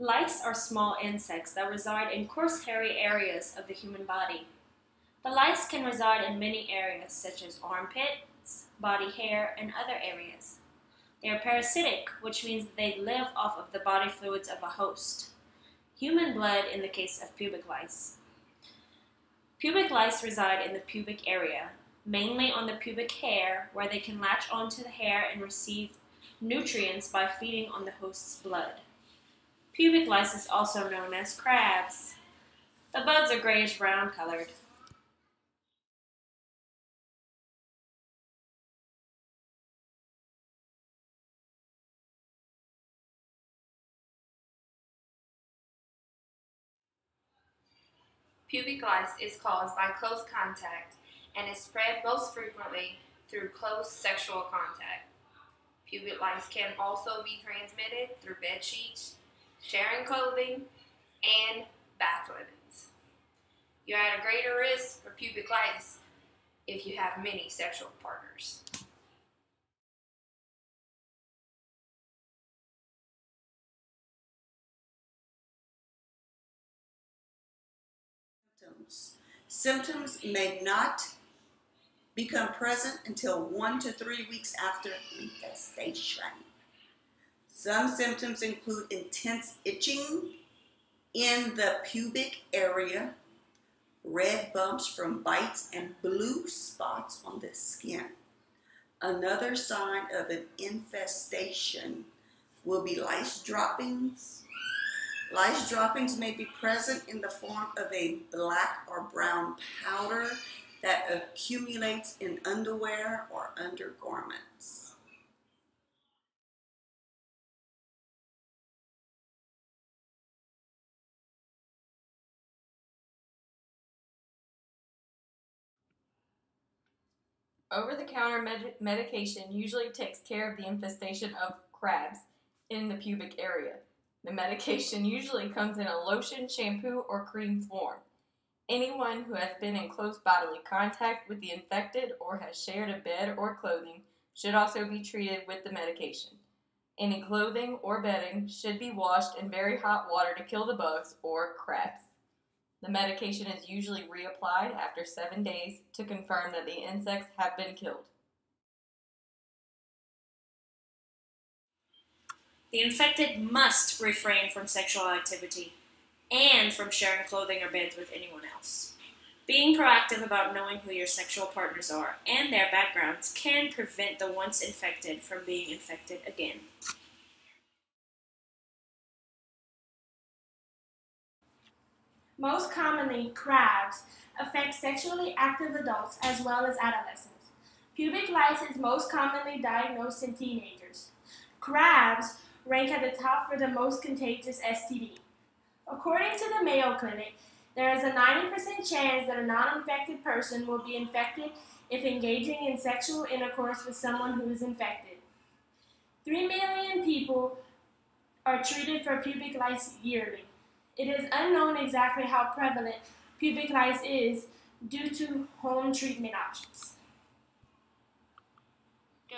Lice are small insects that reside in coarse hairy areas of the human body. The lice can reside in many areas such as armpits, body hair, and other areas. They are parasitic, which means they live off of the body fluids of a host. Human blood in the case of pubic lice. Pubic lice reside in the pubic area, mainly on the pubic hair, where they can latch onto the hair and receive nutrients by feeding on the host's blood. Pubic lice is also known as crabs. The buds are grayish brown colored. Pubic lice is caused by close contact and is spread most frequently through close sexual contact. Pubic lice can also be transmitted through bed sheets, sharing clothing, and bath linens. You're at a greater risk for pubic lice if you have many sexual partners. Symptoms. Symptoms may not become present until one to three weeks after infestation. Some symptoms include intense itching in the pubic area, red bumps from bites, and blue spots on the skin. Another sign of an infestation will be lice droppings. Lice droppings may be present in the form of a black or brown powder that accumulates in underwear or undergarments. Over the counter med- medication usually takes care of the infestation of crabs in the pubic area. The medication usually comes in a lotion, shampoo, or cream form. Anyone who has been in close bodily contact with the infected or has shared a bed or clothing should also be treated with the medication. Any clothing or bedding should be washed in very hot water to kill the bugs or crabs. The medication is usually reapplied after seven days to confirm that the insects have been killed. The infected must refrain from sexual activity and from sharing clothing or beds with anyone else. Being proactive about knowing who your sexual partners are and their backgrounds can prevent the once infected from being infected again. Most commonly, crabs affect sexually active adults as well as adolescents. Pubic lice is most commonly diagnosed in teenagers. Crabs rank at the top for the most contagious STD. According to the Mayo Clinic, there is a 90% chance that a non-infected person will be infected if engaging in sexual intercourse with someone who is infected. 3 million people are treated for pubic lice yearly. It is unknown exactly how prevalent pubic lice is due to home treatment options. Go.